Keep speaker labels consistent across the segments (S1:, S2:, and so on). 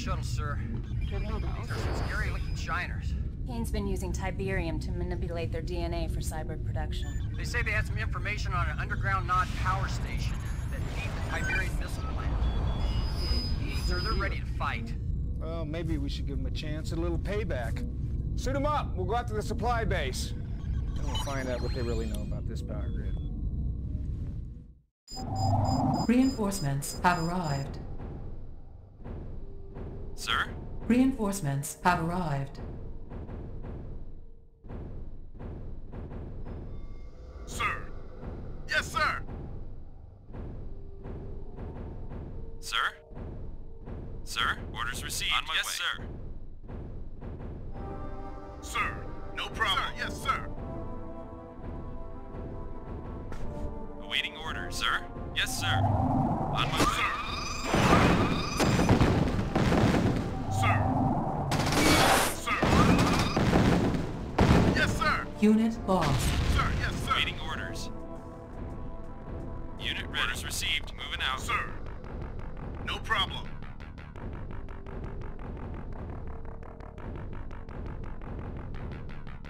S1: shuttles, sir. They're some scary-looking shiners.
S2: Kane's been using Tiberium to manipulate their DNA for cyborg production.
S1: They say they had some information on an underground Nod power station that feeds the Tiberian missile plant. Sir, they're ready to fight.
S3: Well, maybe we should give them a chance, at a little payback. Suit them up. We'll go out to the supply base. And we'll find out what they really know about this power grid.
S4: Reinforcements have arrived.
S5: Sir?
S4: Reinforcements have arrived.
S6: Sir. Yes, sir.
S5: Sir? Sir? Orders received. On my
S6: yes,
S5: way.
S6: sir. Sir. No problem. Sir, yes, sir.
S5: Awaiting orders. Sir? Yes, sir. On my way.
S4: Unit lost.
S6: Sir, yes, sir.
S5: Awaiting orders. Unit ready. Orders received. Moving out.
S6: Sir. No problem.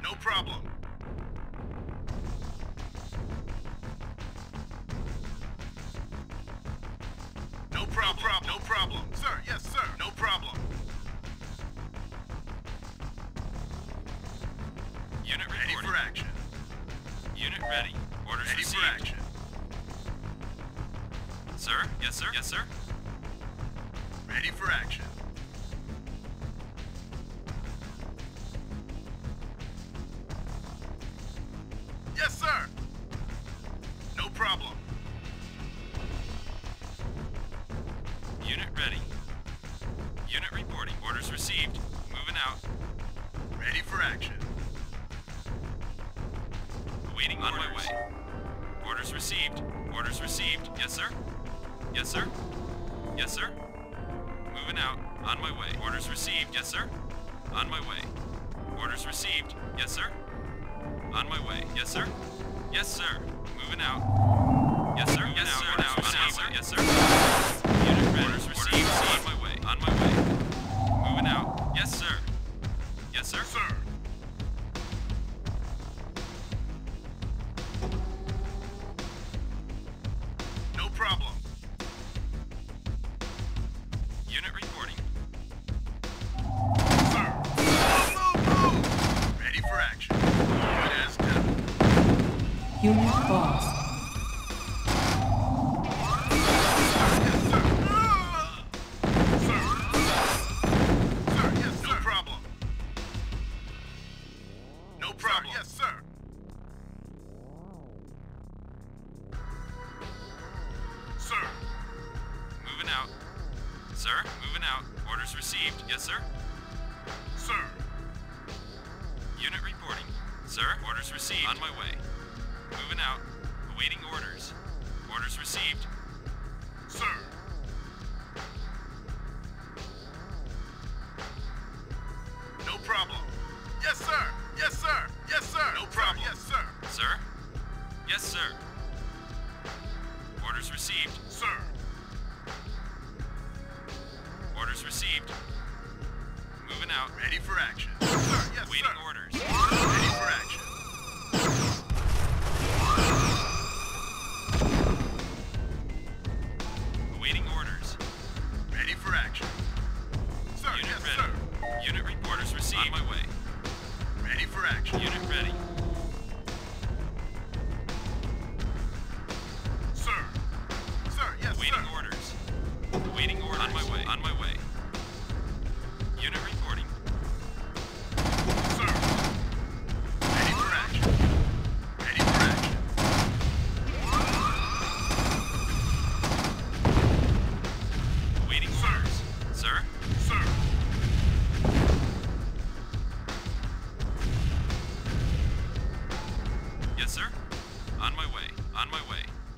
S6: No problem. No problem. No problem. Sir, yes, sir. Ready
S5: received.
S6: for action.
S5: Sir? Yes, sir. Yes, sir.
S6: Ready for action.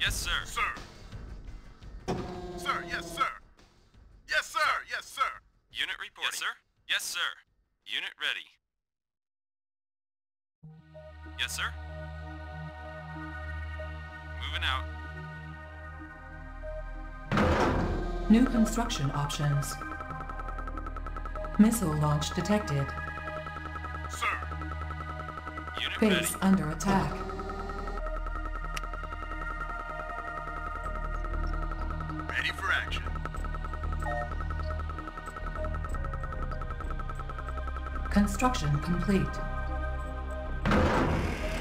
S6: Yes, sir.
S5: Sir. Sir, yes, sir. Yes, sir. Yes, sir. Unit reporting.
S6: Yes, sir. Yes, sir.
S5: Unit
S6: ready. Yes, sir.
S5: Moving out.
S4: New construction options. Missile launch detected.
S6: Sir.
S5: Unit
S4: Base
S6: ready. under attack.
S4: Construction complete.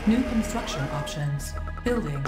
S4: New construction options. Building.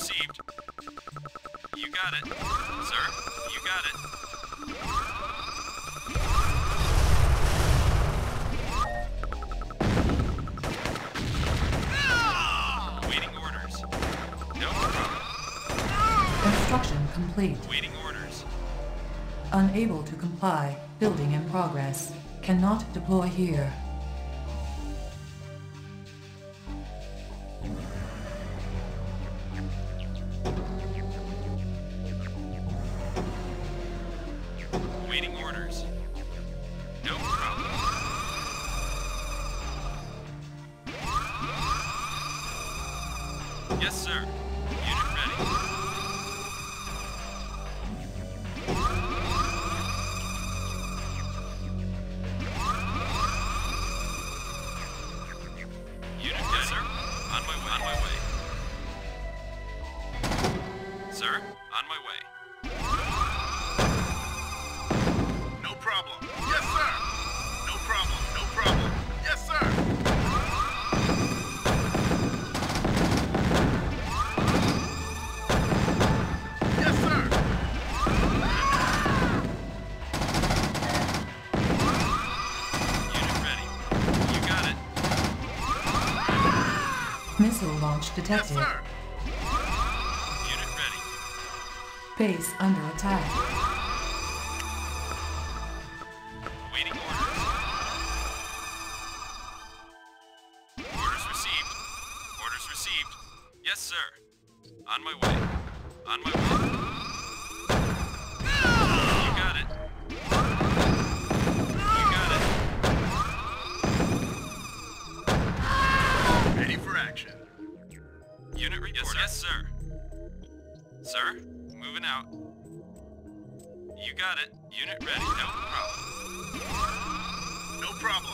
S5: received. You got it. Sir, you got it. No! Waiting orders. No problem.
S4: Construction complete.
S5: Waiting orders.
S4: Unable to comply. Building in progress. Cannot deploy here. detected.
S5: Yes,
S4: Base under attack.
S5: got it. Unit ready, no problem.
S6: No problem.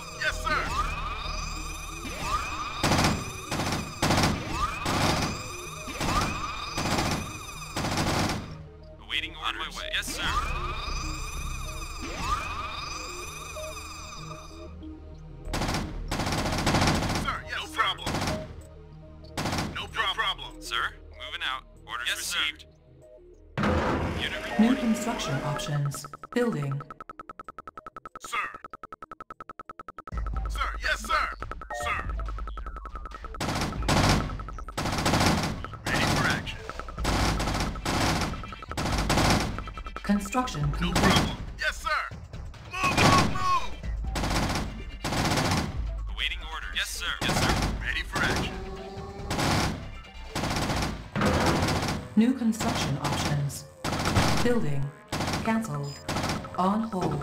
S4: New construction options. Building. Cancelled. On hold.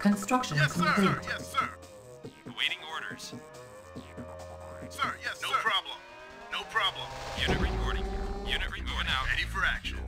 S4: Construction
S6: yes,
S4: complete.
S6: Sir. Yes, sir.
S5: Awaiting orders.
S6: Sir, yes, no sir. problem. No problem.
S5: Unit reporting. Unit reporting out.
S6: Ready for action.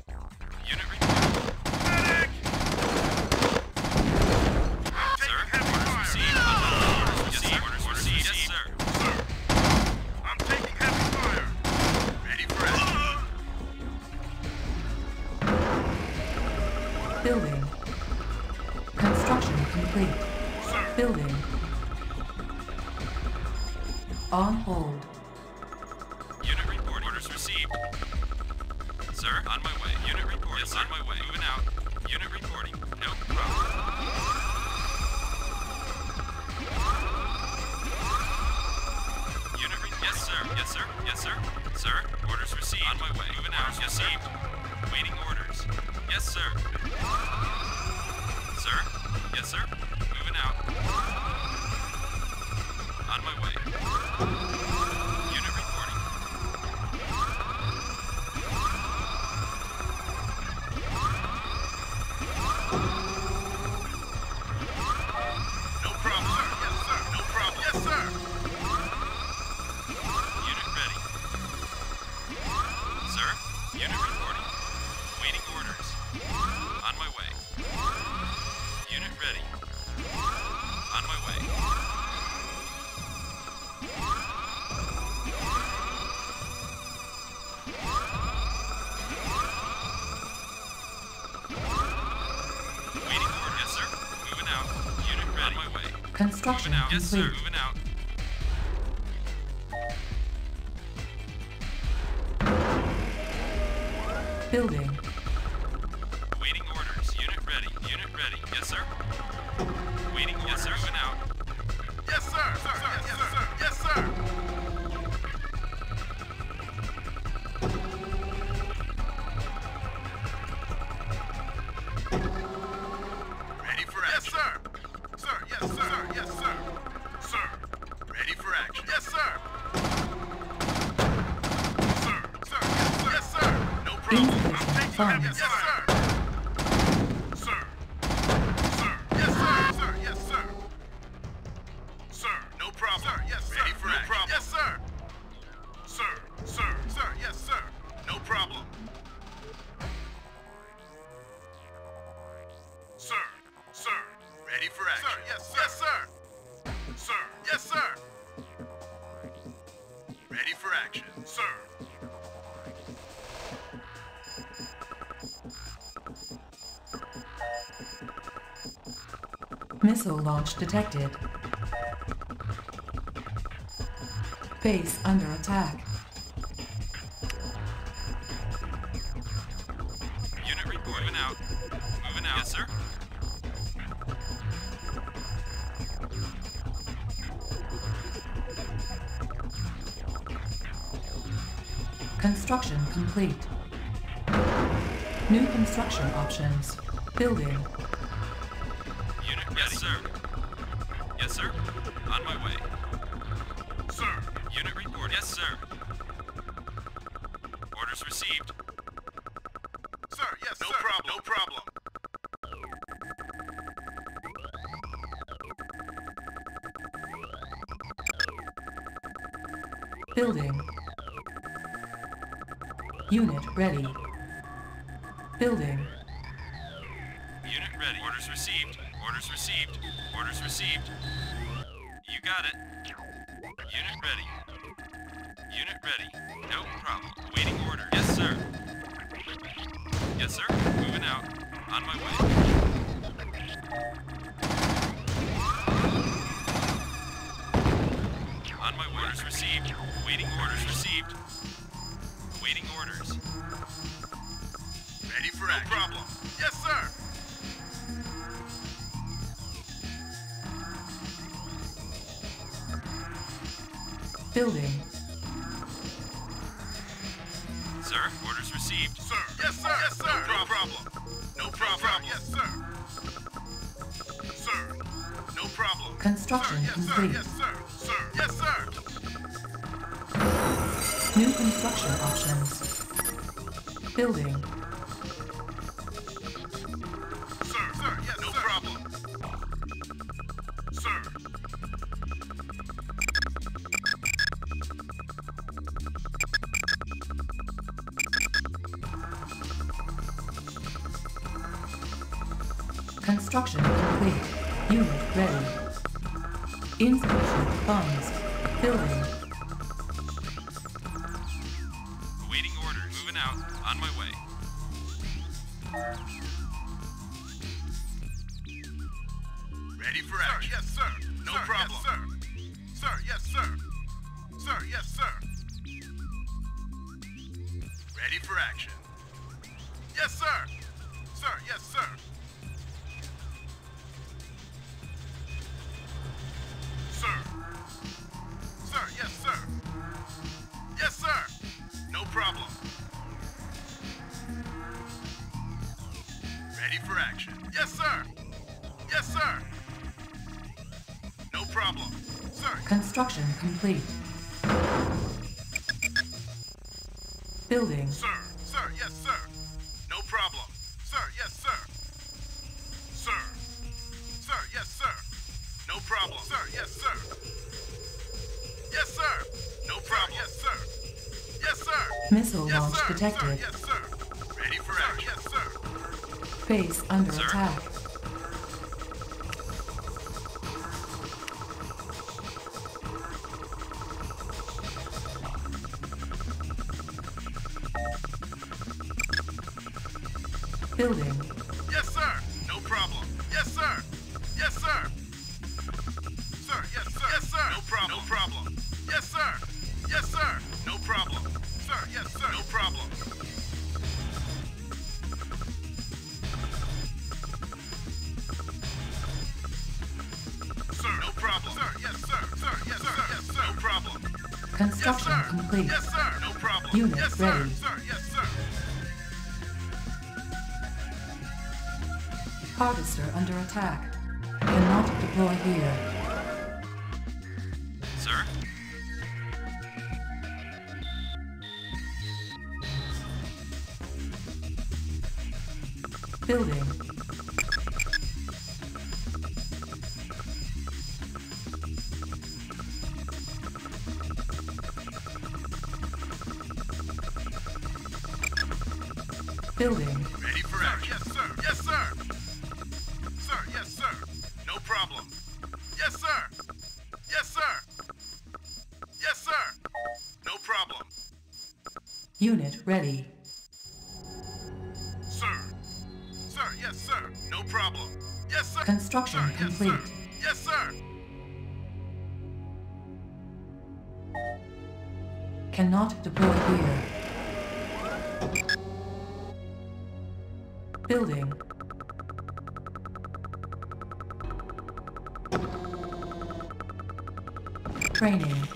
S4: Construction complete.
S6: Yes,
S5: Missile launch detected. Base under attack.
S6: Unit report. Moving out. Moving out. Yes, sir.
S5: Construction complete. New construction options. Building.
S6: Ready.
S5: Building. New construction options. Building.
S7: Sir, sir, yeah, no sir. problem. Sir.
S5: Construction complete. Unit ready. Inspection funds. Building.
S4: Complete. Building.
S6: Sir, sir, yes, sir. No problem. Sir, yes, sir. Sir. Sir, yes, sir. No problem. Sir, yes, sir. Yes, sir. No problem. Yes, sir. Yes, sir.
S4: Missile
S6: Yes,
S4: launch
S6: sir.
S4: detected.
S6: Sir, yes, sir. Ready for action. Yes, sir.
S4: Base under
S5: Sir?
S4: attack. Building.
S6: Yes, sir. No problem. Yes, sir. Yes, sir. Sir, yes, sir. Yes, sir. No problem. No problem. Yes, sir. Yes, sir. No problem. Sir, yes, sir. No problem. Sir, no problem. Sir, yes, sir. Sir, yes, sir. Yes, sir. No problem. Yes,
S4: Construction
S6: sir.
S4: complete.
S6: Yes, sir. No problem.
S4: Unit
S6: yes, sir.
S4: ready.
S6: Sir.
S4: Attack. Cannot deploy here.
S6: Ready. Sir. Sir, yes, sir. No problem. Yes, sir.
S4: Construction
S6: sir, yes,
S4: complete.
S6: sir. Yes, sir.
S4: Cannot deploy here. Building. Training.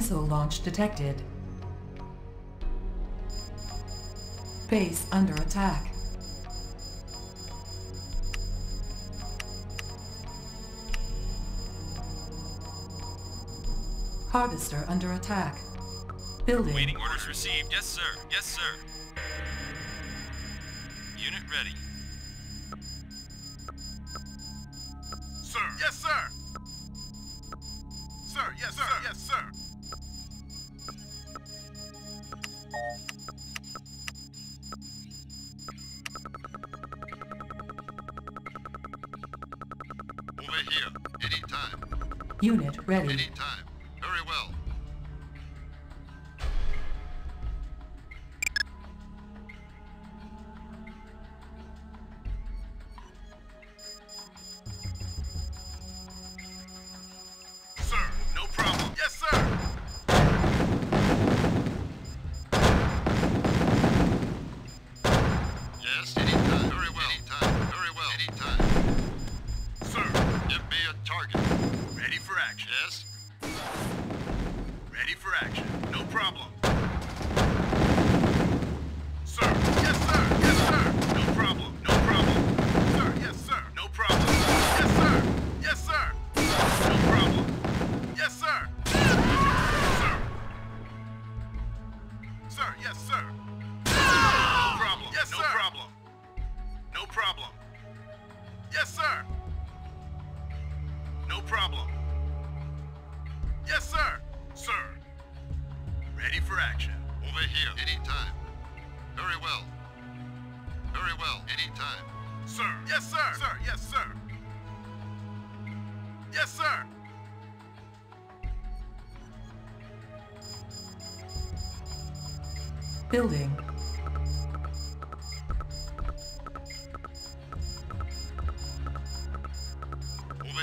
S4: Missile launch detected. Base under attack. Harvester under attack. Building.
S5: Awaiting orders received. Yes, sir. Yes, sir. Unit ready.
S6: Sir. Yes, sir. Sir, yes, sir.
S8: Here. Anytime.
S4: Unit ready.
S8: Anytime.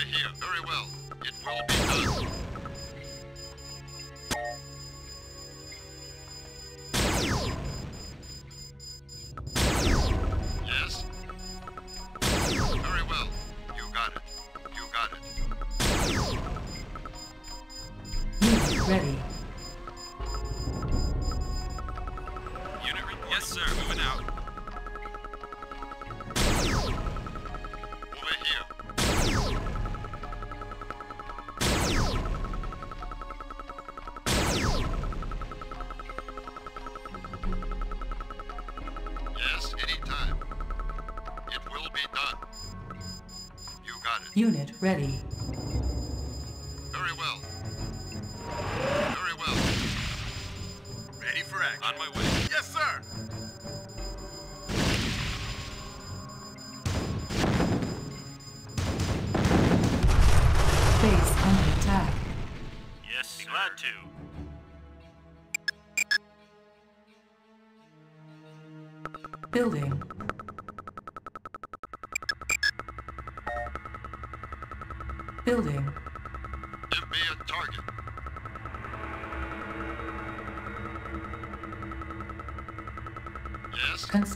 S8: here. Very well. It will be done.
S4: Unit ready.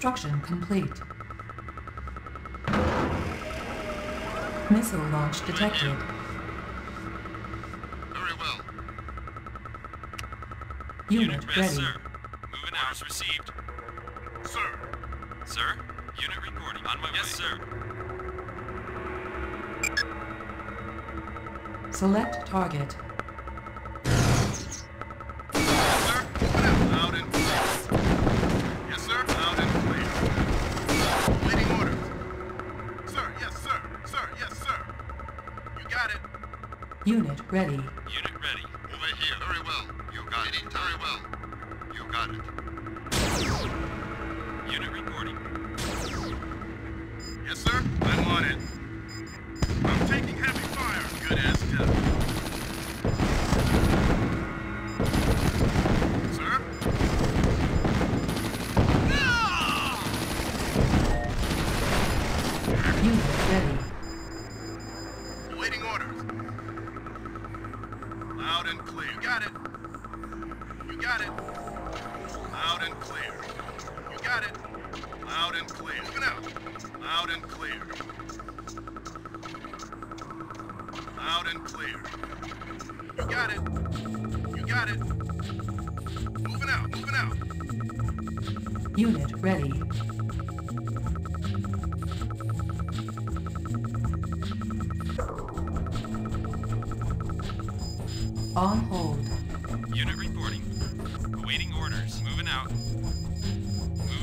S4: Construction complete. Missile launch detected.
S8: Very well.
S4: Unit,
S5: Unit
S4: ready.
S5: Sir. Moving hours received.
S6: Sir.
S5: Sir? Unit reporting. On my yes, way. Sir.
S4: Select target. Ready.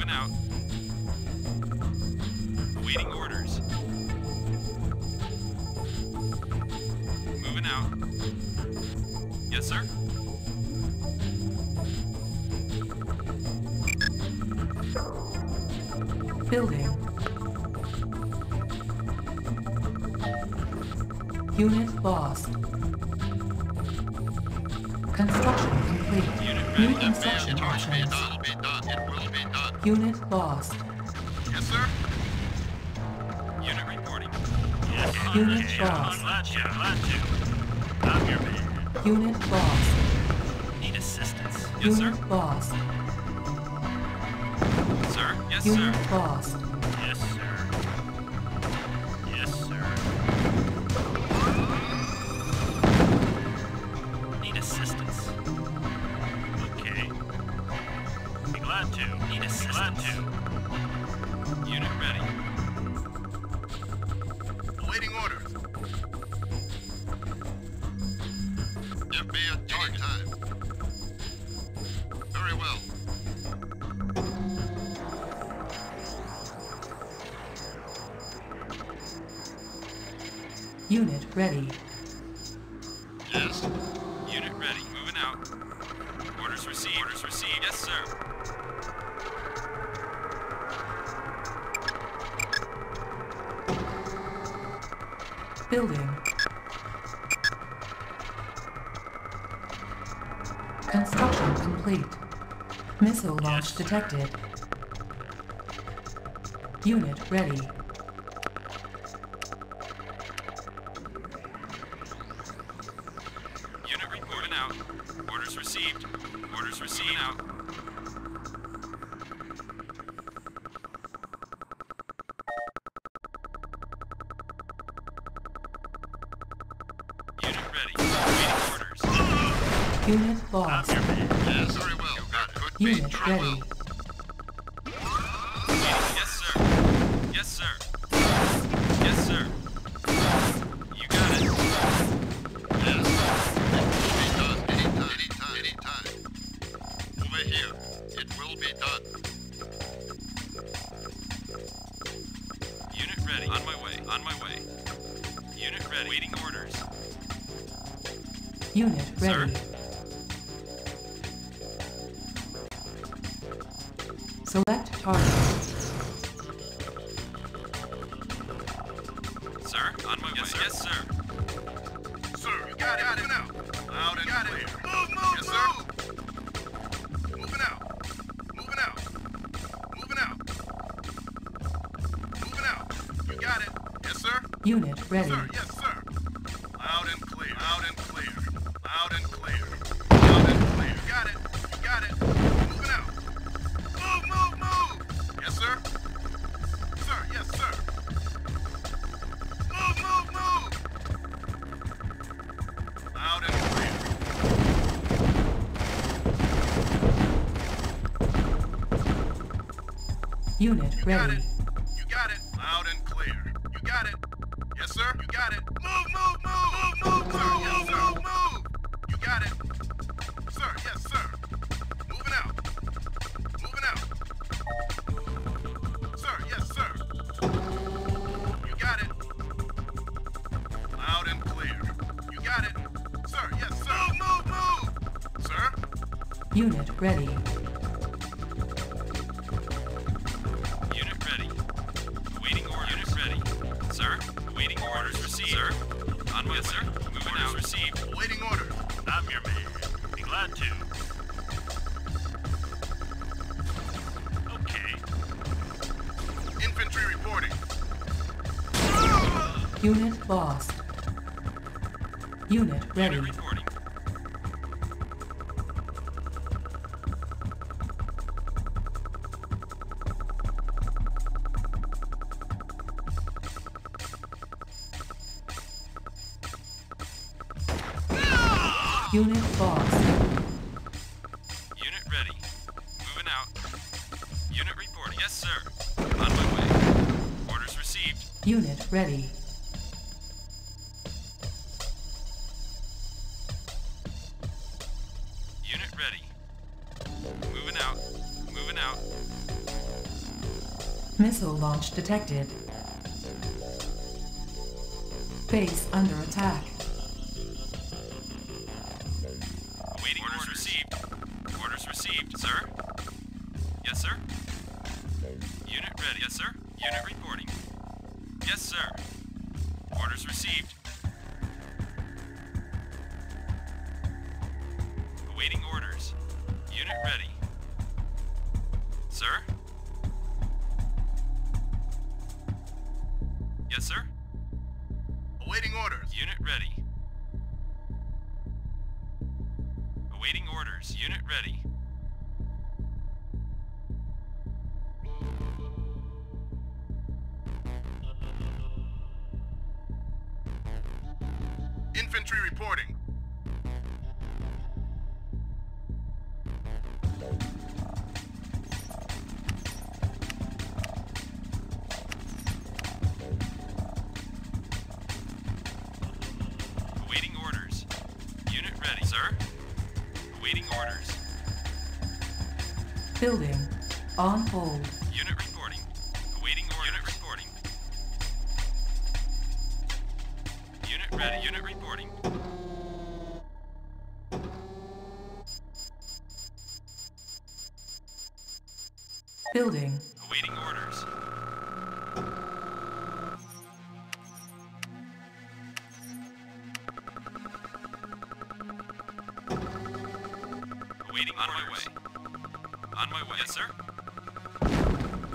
S6: Moving out.
S5: Awaiting orders. Moving out. Yes, sir.
S4: Building. Unit lost. Construction complete.
S5: Unit
S4: New construction options. Unit lost.
S6: Yes, sir.
S5: Unit reporting.
S9: Yes,
S4: Unit
S9: okay,
S4: lost.
S9: I'm you, I'm I'm your man.
S4: Unit lost.
S9: Need assistance.
S5: Yes,
S4: Unit
S5: sir.
S4: lost.
S9: Sir, yes,
S5: Unit
S8: sir. Unit lost.
S5: Unit ready.
S4: Yes.
S6: Unit ready. Moving out. Orders received. Orders received. Yes, sir.
S5: Building. Construction complete. Missile launch
S4: yes, detected.
S5: Unit ready.
S6: ready. unit ready.
S5: Unit lost. Unit ready.
S6: Moving out. Unit reporting. Yes, sir. On my way. Orders received.
S5: Unit ready.
S6: Unit ready. Moving out. Moving out.
S5: Missile launch detected. Base under attack. On hold.
S6: Unit reporting. Awaiting orders. Unit reporting.
S5: Unit ready. Unit reporting.
S4: Building.
S5: Awaiting orders. Awaiting on orders. my way. On my way. Yes, sir.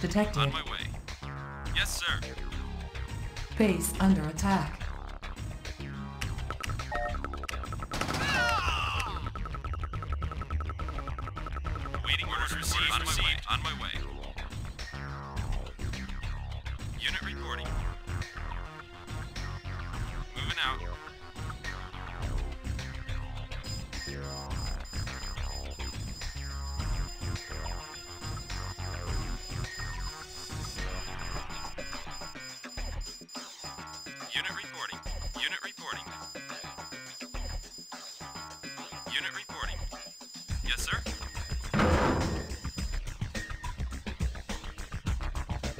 S4: Detected.
S5: On my way. Yes, sir.
S4: Base under attack.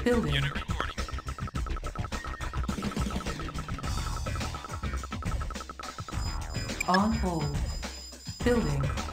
S4: Building. On hold. Building.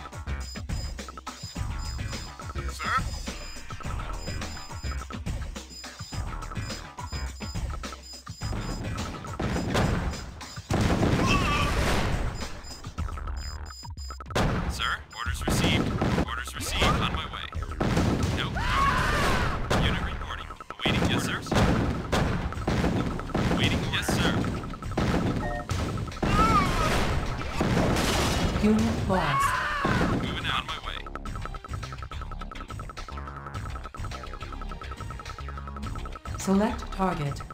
S4: Target.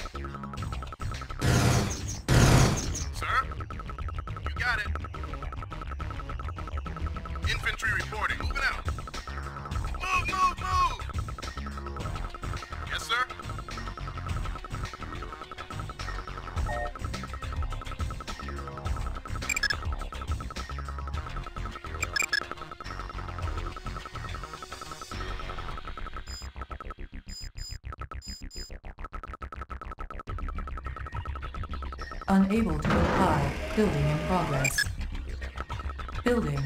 S4: Unable to comply. Building in progress. Building.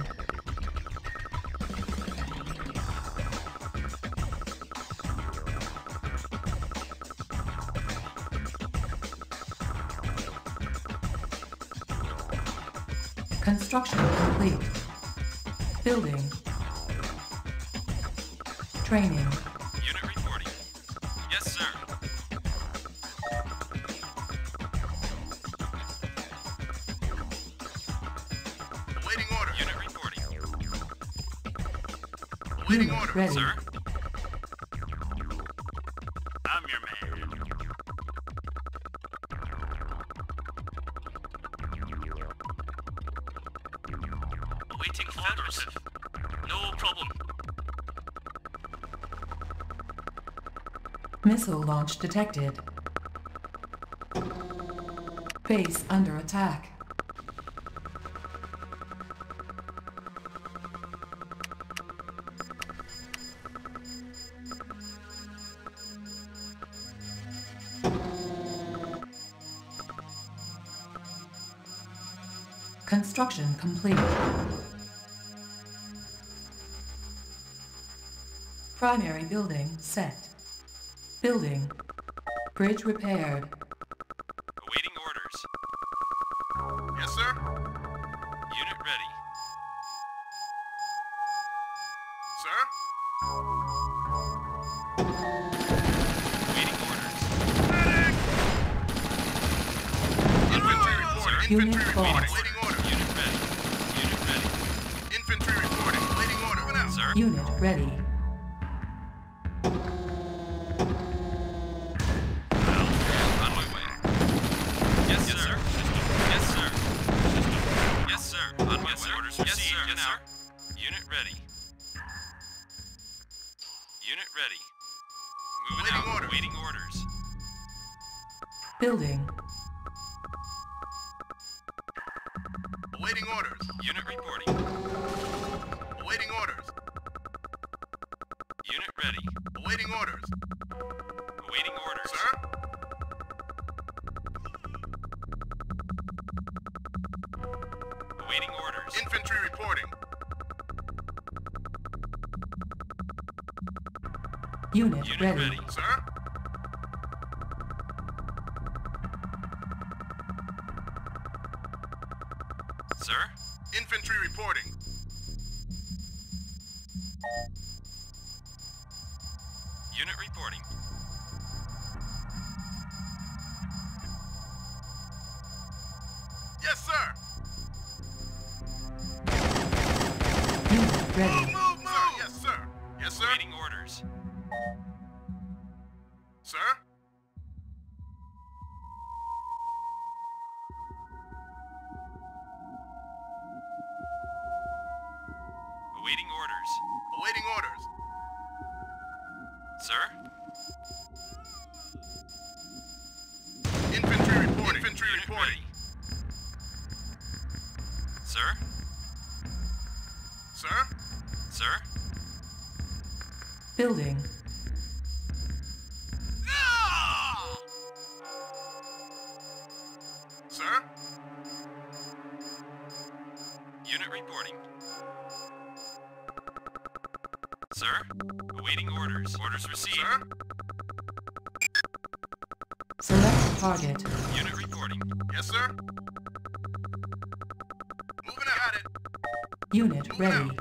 S4: Construction complete. Building. Training.
S6: Awaiting order.
S4: ready.
S5: Sir?
S9: I'm your man. Awaiting orders. No problem.
S4: Missile launch detected. Base under attack. Construction complete. Primary building set. Building. Bridge repaired.
S6: Infantry reporting. Leading order. Moving out.
S5: Sir.
S4: Unit ready.
S5: Unit ready. Moving out. Waiting orders.
S4: Building.
S6: Waiting orders.
S5: Unit reporting.
S6: Awaiting orders.
S5: Unit ready.
S6: Awaiting orders.
S5: Awaiting orders.
S6: Sir?
S5: Awaiting orders.
S6: Infantry reporting.
S4: Unit,
S5: Unit
S4: ready.
S5: ready.
S6: Sir?
S5: sir. Building.
S6: Ah! Sir?
S4: Unit
S6: reporting.
S5: Sir? Awaiting orders. Orders received.
S6: Sir?
S4: Select target.
S5: Unit reporting.
S6: Yes, sir? Moving ahead.
S4: Unit
S5: Moving ready.
S6: Out.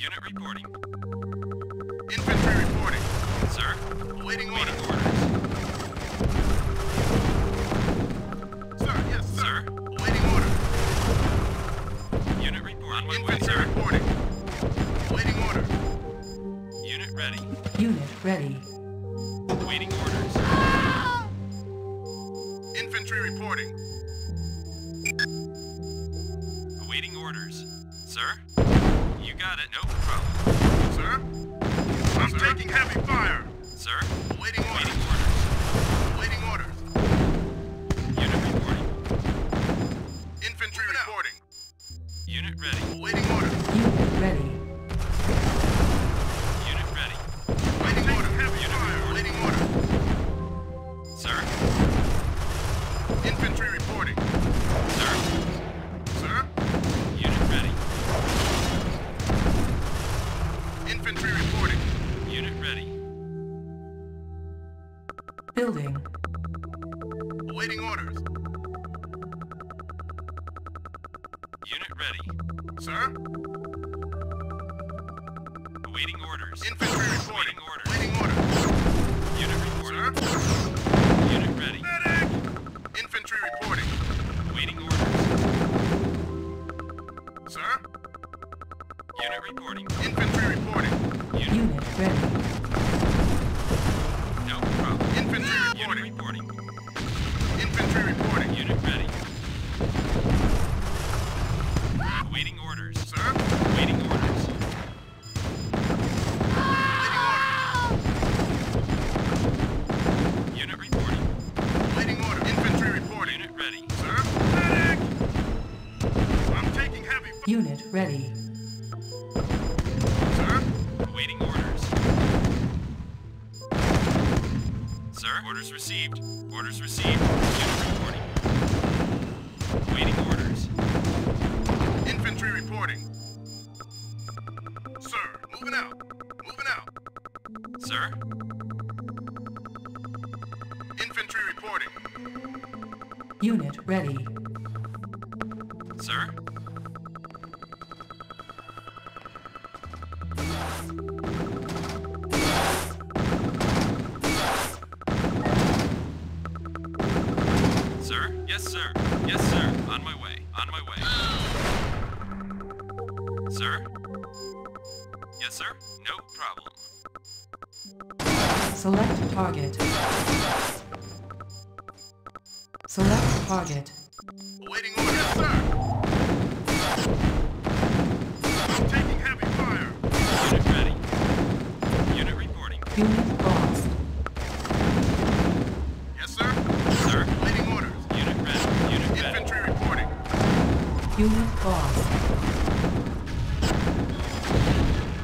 S4: Unit
S6: reporting. Infantry reporting.
S5: Sir.
S6: Awaiting
S5: order.
S6: reporting.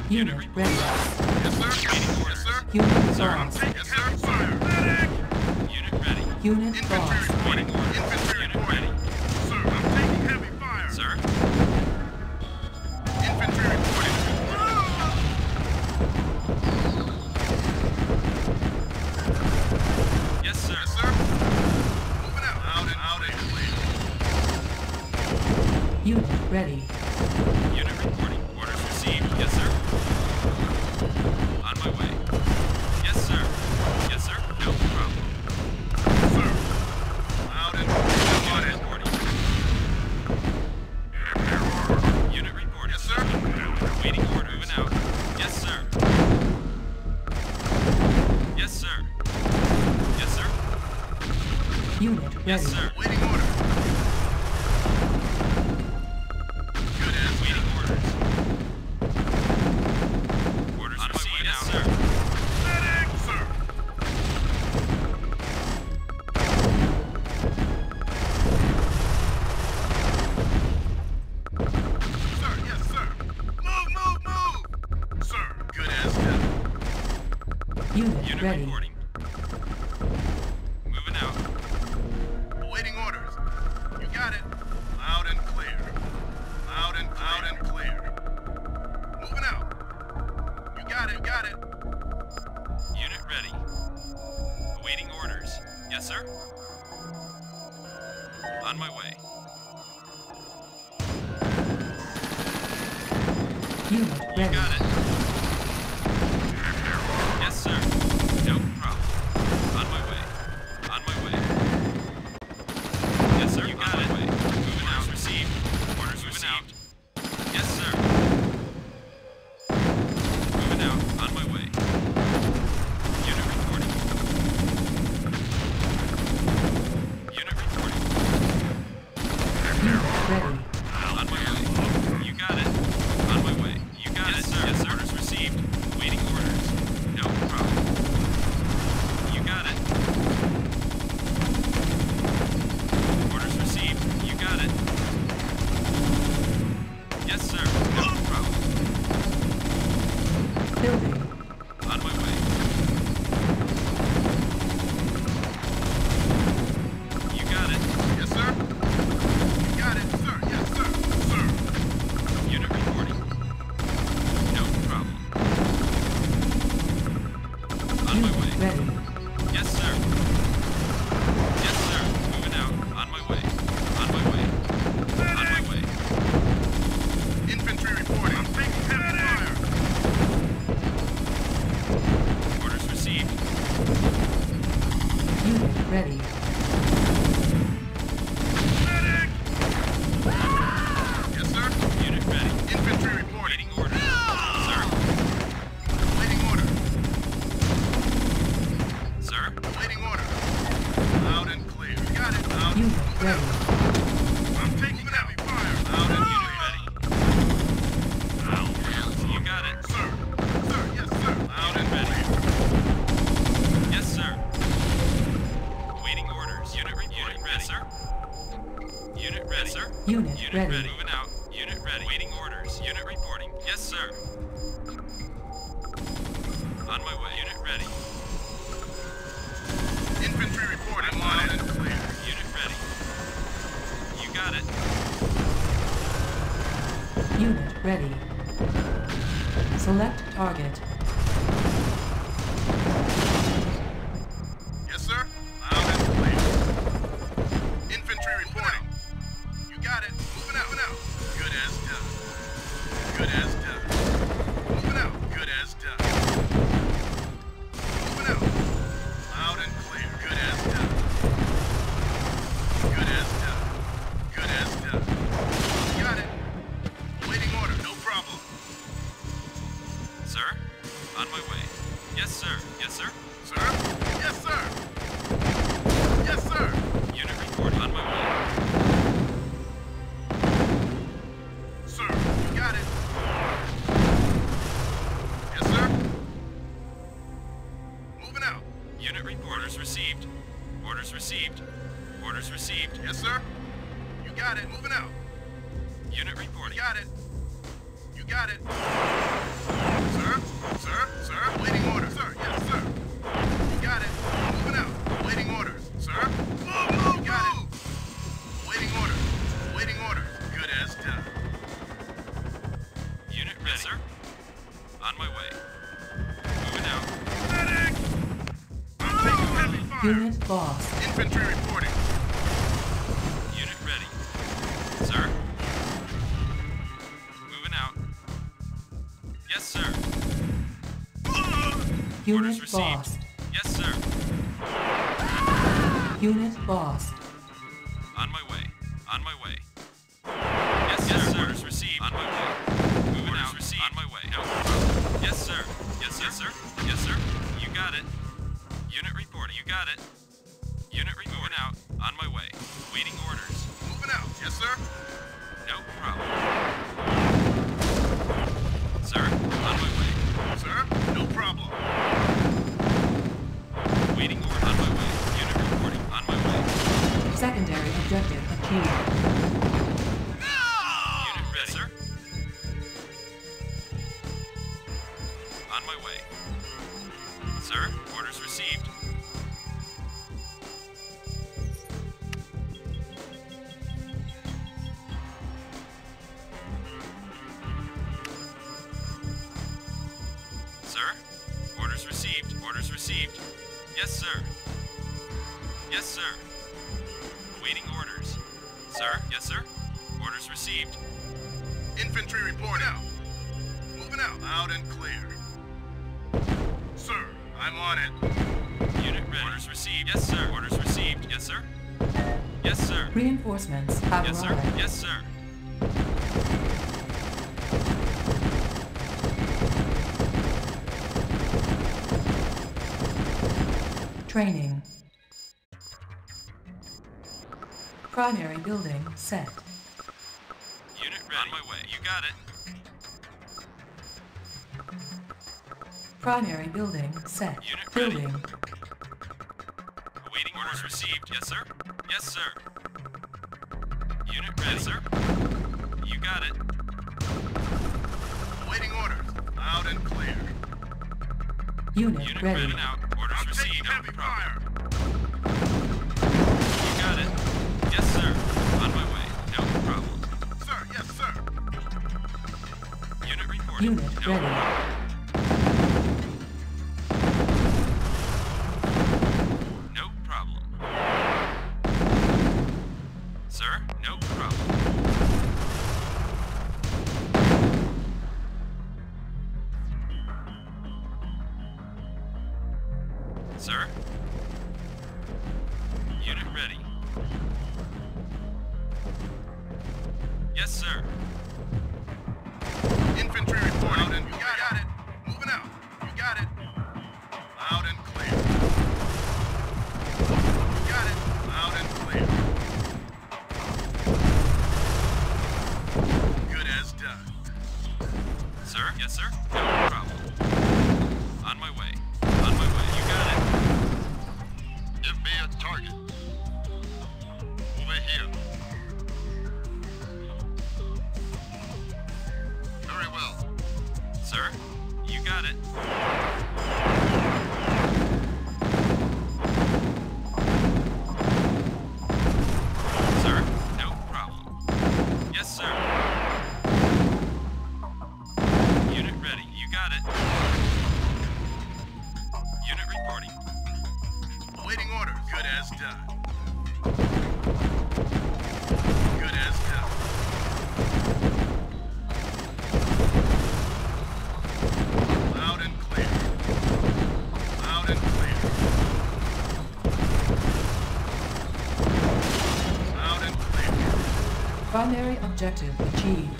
S5: Unit ready.
S6: Yes, sir. Sir. Unit
S4: lost.
S5: Fire. Medic.
S6: Unit ready.
S4: Unit
S5: Infantry
S4: lost.
S5: Infantry reporting. Infantry reporting.
S6: Sir,
S5: I'm taking heavy fire. Sir. Yes, sir. On my way. You, got it.
S4: Unit.
S5: Orders received. Orders received. Orders received.
S6: Yes, sir. You got it. Moving out.
S5: Unit
S6: You
S5: reporting.
S6: got it. You got it. Sir? Sir? Sir? Waiting order. Sir, yes, sir. You got it. Moving out. Waiting orders.
S5: Unit
S4: lost.
S6: Infantry reporting.
S5: Unit ready. Sir? Moving out. Yes, sir. Orders
S4: Unit
S5: received.
S4: lost.
S5: Yes, sir.
S4: Unit lost.
S5: Received. Yes, sir. Yes, sir. Awaiting orders. Sir, yes, sir. Orders received.
S6: Infantry reporting. Out. Moving out. Loud and clear. Sir, I'm on it.
S5: Unit ready. Orders received. Yes, sir. Orders received. Yes, sir. Yes, sir.
S4: Reinforcements have
S5: Yes, sir.
S4: arrived.
S5: Yes, sir.
S4: Training. Primary building set.
S5: Unit ready. On my way. You got it.
S4: Primary building set.
S5: Unit ready.
S4: Building.
S5: Awaiting orders received. Yes, sir. Yes, sir. Unit ready. Yes, sir. You got it.
S6: Awaiting orders. Loud and clear.
S4: Unit
S5: Unit
S4: ready.
S5: ready
S6: I'm taking
S5: received.
S6: Heavy
S5: problem.
S6: fire.
S5: You got it. Yes, sir. On my way. No problem.
S6: Sir, yes, sir.
S5: Unit reporting.
S4: Unit
S5: no
S4: ready.
S5: problem. Sir? Unit ready. Yes, sir.
S6: Infantry reporting.
S4: Objective achieved.